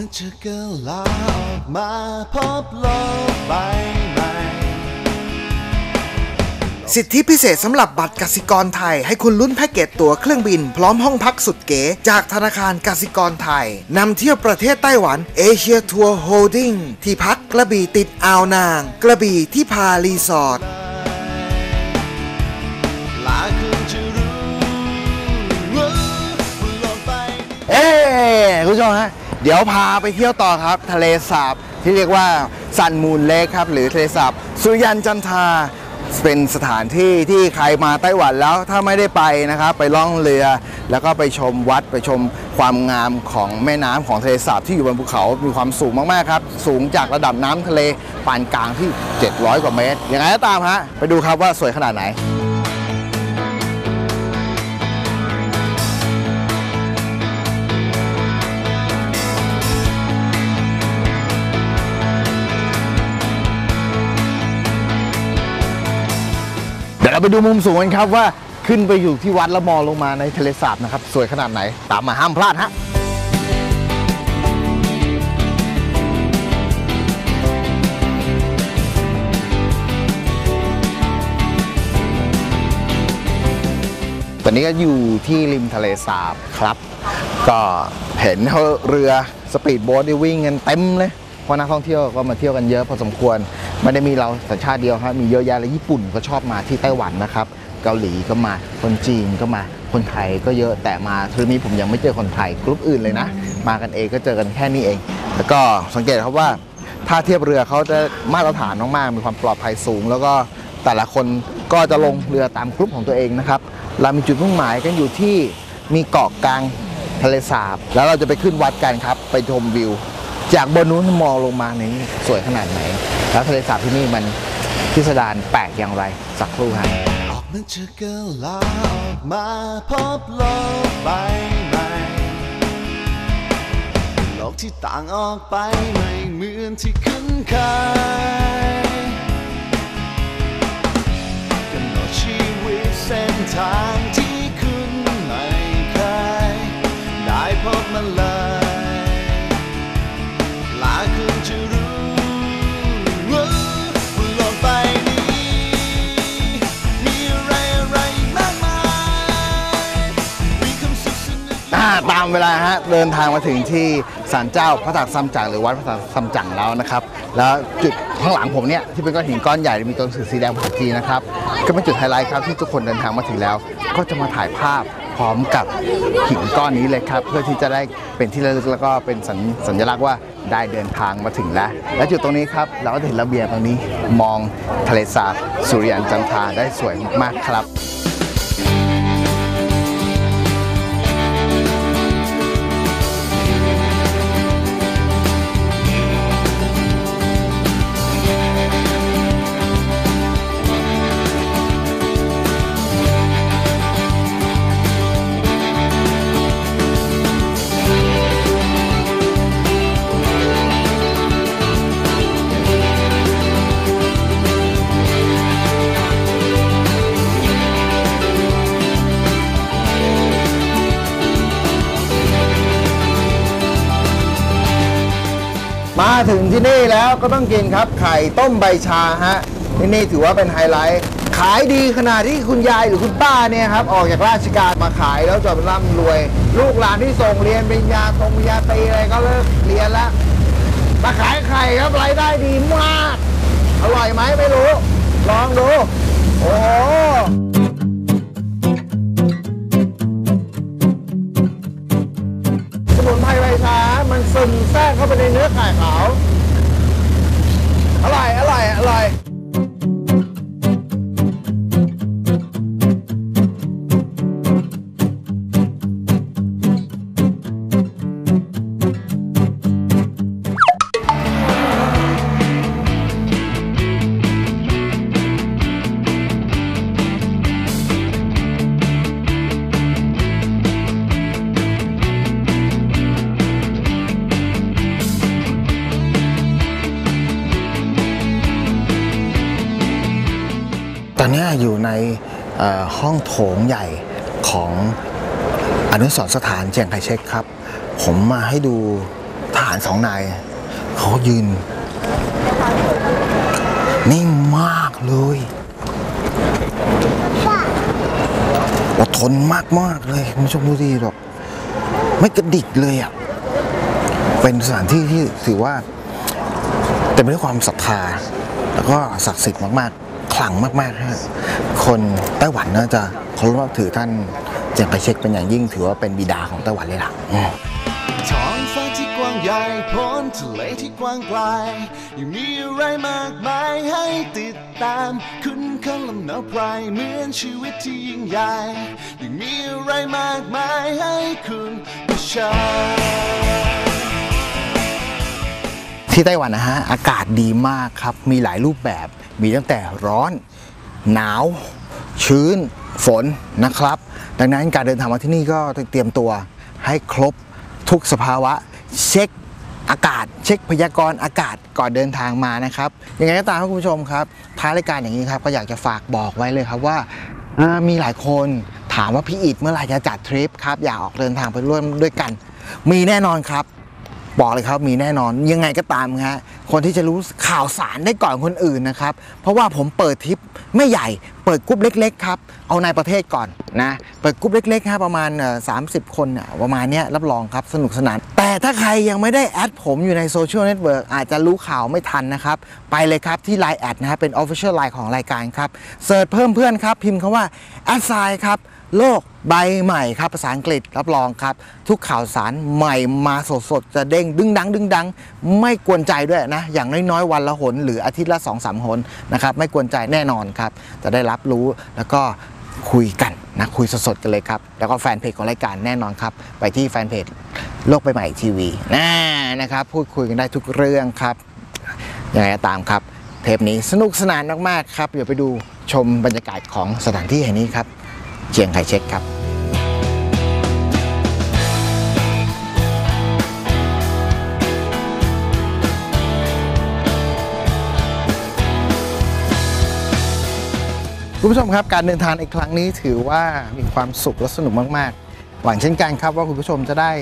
มันจะเกิดลาออกมาพบโลกใบใหม่ สิทธิพิเศษสำหรับบัตรกสิกรไทย ให้คุณลุ้นแพ็กเกจตั๋วเครื่องบิน พร้อมห้องพักสุดเก๋ จากธนาคารกสิกรไทย นำเที่ยวประเทศไต้หวันเอเชียทัวร์โฮลดิ้งที่พักกระบี่ติดอ่าวนาง กระบี่ที่พารีสอร์ทหลายคนจะรู้ว่าโลกใบนี้เอ้คุณผู้ชมฮะ เดี๋ยวพาไปเที่ยวต่อครับ ทะเลสาบที่เรียกว่าซันมูนเลคครับ หรือทะเลสาบสุยันจันทาเป็นสถานที่ที่ใครมาไต้หวันแล้วถ้าไม่ได้ไปนะครับ ไปล่องเรือ แล้วก็ไปชมวัดไปชมความงามของแม่น้ำของทะเลสาบที่อยู่บนภูเขา มีความสูงมาก ๆ ครับ สูงจากระดับน้ำทะเลปานกลางที่ 700 กว่าเมตรยังไงก็ตามฮะ ไปดูครับว่าสวยขนาดไหน ไปดูมุมสูงกันครับว่าขึ้นไปอยู่ที่วัดแล้วมองลงมาในทะเลสาบนะครับ สวยขนาดไหน ตามมาห้ามพลาดฮะตอนนี้ก็อยู่ที่ริมทะเลสาบครับ ก็เห็นเรือสปีดโบ๊ทที่วิ่งกันเต็มเลยเพราะนักท่องเที่ยวก็มาเที่ยวกันเยอะพอสมควร ไม่ได้มีเราสัญชาติเดียวครับมีเยอะแยะเลยญี่ปุ่นก็ชอบมาที่ไต้หวันนะครับ เกาหลีก็มาคนจีนก็มาคนไทยก็เยอะแต่มาทริปนี้ผมยังไม่เจอคนไทยกลุ่มอื่นเลยนะ มากันเองก็เจอกันแค่นี้เอง แล้วก็สังเกตครับว่าท่าเทียบเรือเขาจะมาตรฐานมากๆมีความปลอดภัยสูง แล้วก็แต่ละคนก็จะลงเรือตามกลุ่มของตัวเองนะครับเรามีจุดมุ่งหมายกันอยู่ที่มีเกาะกลางทะเลสาบ แล้วเราจะไปขึ้นวัดกันครับ ไปชมวิว จากบนนู้นมองลงมานี้สวยขนาดไหน แล้วทะเลสาบที่นี่มันพิสดารแปลกอย่างไรสักครู่ครับออกมันจะกิดลาออกมาพบโลกใบใหม่โลกที่ต่างออกไปไม่เหมือนที่คุ้นเคยกำหนดชีวิตเส้นทาง ตามเวลาฮะเดินทางมาถึงที่ศาลเจ้าพระตากซัมจั๋งหรือวัดพระตากซัมจั๋งแล้วนะครับ แล้วจุดข้างหลังผมเนี่ยที่เป็นก้อนหินก้อนใหญ่มีตัวหนังสือสีแดงภาษาจีนนะครับก็เป็นจุดไฮไลท์ครับที่ทุกคนเดินทางมาถึงแล้ว ก็จะมาถ่ายภาพพร้อมกับหินก้อนนี้เลยครับ เพื่อที่จะได้เป็นที่ระลึกแล้วก็เป็นสัญสญลักษณ์ว่าได้เดินทางมาถึงแล้ว และจุดตรงนี้ครับเราก็จะเห็นระเบียงตรงนี้มองทะเลสาบสุริยันจันทราได้สวยมากๆครับ มาถึงที่นี่แล้วก็ต้องกินครับ ไข่ต้มใบชาฮะที่นี่ถือว่าเป็นไฮไลท์ขายดีขนาดที่คุณยายหรือคุณป้าเนี่ยครับ ออกจากราชการมาขายแล้วจนร่ำรวย ลูกหลานที่ส่งเรียนปริญญาตรงปริญญาตีอะไรก็เลิกเรียนล้วมาขายไข่ครับรายได้ดีมาก อร่อยไหมไม่รู้ ลองดู โอ้ ขาไปในเนื้อไข่ขาว อร่อย อร่อย อร่อย อนนี้อยู่ในห้องโถงใหญ่ของอนุสรสถานเจียงไคเชกครับ ผมมาให้ดูทหารสองนายเขายืน นิ่งมากเลยอดทนมากมากเลยคุณผู้ชมดูดิแบบไม่กระดิกเลยอะ เป็นสถานที่ที่ถือว่าเต็มไปด้วยความศรัทธา แล้วก็ศักดิ์สิทธิ์มาก ๆ ขลังมากๆฮะคนไต้หวันน่าจะเคารพนับถือท่านเจียงไคเชกเป็นอย่างยิ่งถือว่าเป็นบิดาของไต้หวันเลยล่ะอืมท้องฟ้าที่กว้างใหญ่พ้นทะเลที่กว้างไกลยังมีอะไรมากมายให้ติดตามคุณข้างลำหนาวไพรเหมือนชีวิตที่ยิ่งใหญ่ยังมีอะไรมากมายให้คุณได้ใช้ที่ไต้หวันนะฮะอากาศดีมากครับ มีหลายรูปแบบ มีตั้งแต่ร้อน หนาว ชื้น ฝนนะครับ ดังนั้นการเดินทางมาที่นี่ก็เตรียมตัวให้ครบทุกสภาวะเช็คอากาศเช็คพยากรณ์อากาศก่อนเดินทางมานะครับยังไงก็ตามครับคุณผู้ชมครับท้ายรายการอย่างนี้ครับก็อยากจะฝากบอกไว้เลยครับว่าอ่ามีหลายคนถามว่าพี่อิดเมื่อไหร่จะจัดทริปครับอยากออกเดินทางไปร่วมด้วยกัน มีแน่นอนครับ บอกเลยครับมีแน่นอนยังไงก็ตามฮะ คนที่จะรู้ข่าวสารได้ก่อนคนอื่นนะครับ เพราะว่าผมเปิดทริปไม่ใหญ่ เปิดกรุ๊ปเล็กๆครับ เอาในประเทศก่อนนะ เปิดกรุ๊ปเล็กๆฮะประมาณ 30 คนประมาณนี้รับรองครับสนุกสนาน แต่ถ้าใครยังไม่ได้แอดผมอยู่ในโซเชียลเน็ตเวิร์กอาจจะรู้ข่าวไม่ทันนะครับ ไปเลยครับที่ Line แอดนะฮะเป็น Official Line ของรายการครับเสิร์ชเพิ่มเพื่อนครับ พิมพ์คำว่าแอดไซครับ โลกใบใหม่ครับภาษาอังกฤษรับรองครับ ทุกข่าวสารใหม่มาสดๆจะเด้งดึงดัง ดึงดัง ไม่กวนใจด้วยนะ อย่างน้อยๆ วันละหน หรืออาทิตย์ละ2อสามหนนะครับ ไม่กวนใจแน่นอนครับ จะได้รับรู้แล้วก็คุยกันนะคุยสดๆกันเลยครับ แล้วก็แฟนเพจของรายการแน่นอนครับ ไปที่แฟนเพจโลกใบใหม่ทีวีนะนะครับ พูดคุยกันได้ทุกเรื่องครับยังไงตามครับ เทปนี้สนุกสนานมากๆครับเดี๋ยวไปดูชมบรรยากาศของสถานที่แห่งนี้ครับ เจียงไคเช็คครับคุณผู้ชมครับการเดินทางในครั้งนี้ถือว่ามีความสุขและสนุกมาก ๆ หวังเช่นกันครับว่าคุณผู้ชมจะได้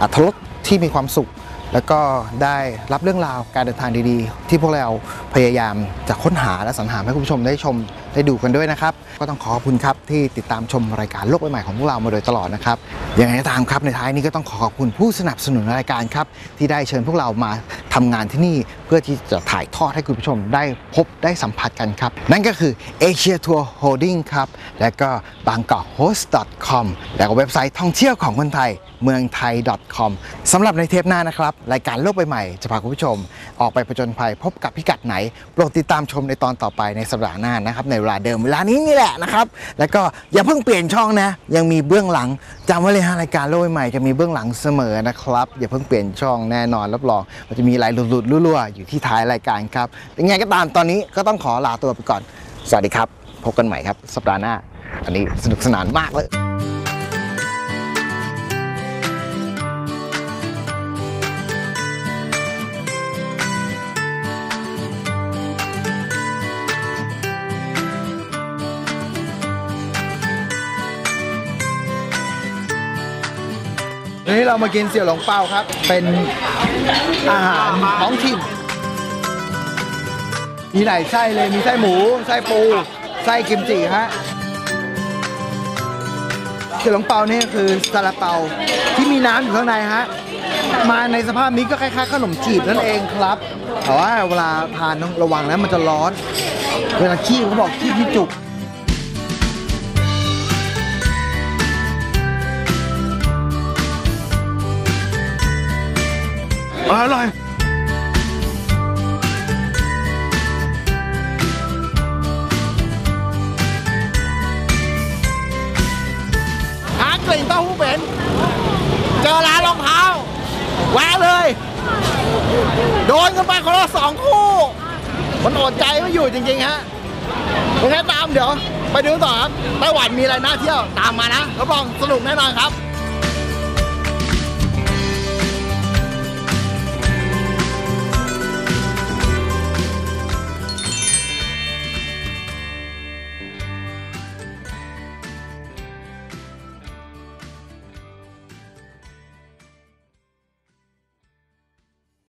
อัธรสที่มีความสุข แล้วก็ได้รับเรื่องราวการเดินทางดีๆ ที่พวกเราพยายามจะค้นหาและสรรหาให้คุณผู้ชมได้ชม ได้ดูกันด้วยนะครับ ก็ต้องขอขอบคุณครับที่ติดตามชมรายการโลกใบใหม่ของพวกเรามาโดยตลอดนะครับยังไงก็ตามครับในท้ายนี้ก็ต้องขอขอบคุณผู้สนับสนุนรายการครับที่ได้เชิญพวกเรามาทำงานที่นี่เพื่อที่จะถ่ายทอดให้คุณผู้ชมได้พบได้สัมผัสกันครับ นั่นก็คือ Asia Tour Holding ครับและก็ Bangkok Host com และก็เว็บไซต์ท่องเที่ยวของคนไทยเมืองไทย .com สำหรับในเทปหน้านะครับ รายการโลกใบใหม่จะพาคุณผู้ชม ออกไปผจญภัยพบกับพิกัดไหน โปรดติดตามชมในตอนต่อไปในสัปดาห์หน้านะครับในเวลาเดิมเวลานี้นี่แหละนะครับ แล้วก็อย่าเพิ่งเปลี่ยนช่องนะ ยังมีเบื้องหลังจำไว้เลยฮะรายการโลกใหม่จะมีเบื้องหลังเสมอนะครับ อย่าเพิ่งเปลี่ยนช่องแน่นอนรับรองมันจะมีอะไรหลุดๆรั่วๆอยู่ที่ท้ายรายการครับยังไงก็ตามตอนนี้ก็ต้องขอลาตัวไปก่อน สวัสดีครับ พบกันใหม่ครับ สัปดาห์หน้า อันนี้สนุกสนานมากเลย วันนี้เรามากินเสี่ยวหลงเปาครับ เป็นอาหารท้องถิ่น มีหลายไส้เลยมีไส้หมู ไส้ปู ไส้กิมจิฮะเสี่ยวหลงเปานี่คือซาลาเปาที่มีน้ำอยู่ข้างในฮะมาในสภาพนี้ก็คล้ายๆขนมจีบนั่นเองครับ แต่ว่าเวลาทานต้องระวังนะมันจะร้อน เวลาขี้เขาบอกขี้ที่จุก อร่อยหากลิ่นเต้าหู้เป็นเจอร้านรองเท้าแวะเลย โดนกันไปคนละสองคู่ มันอดใจไม่อยู่จริงๆฮะยังไงตามเดี๋ยว ไปดูต่อครับไต้หวันมีอะไรน่าเที่ยวตามมานะรับรองสนุกแน่นอนครับ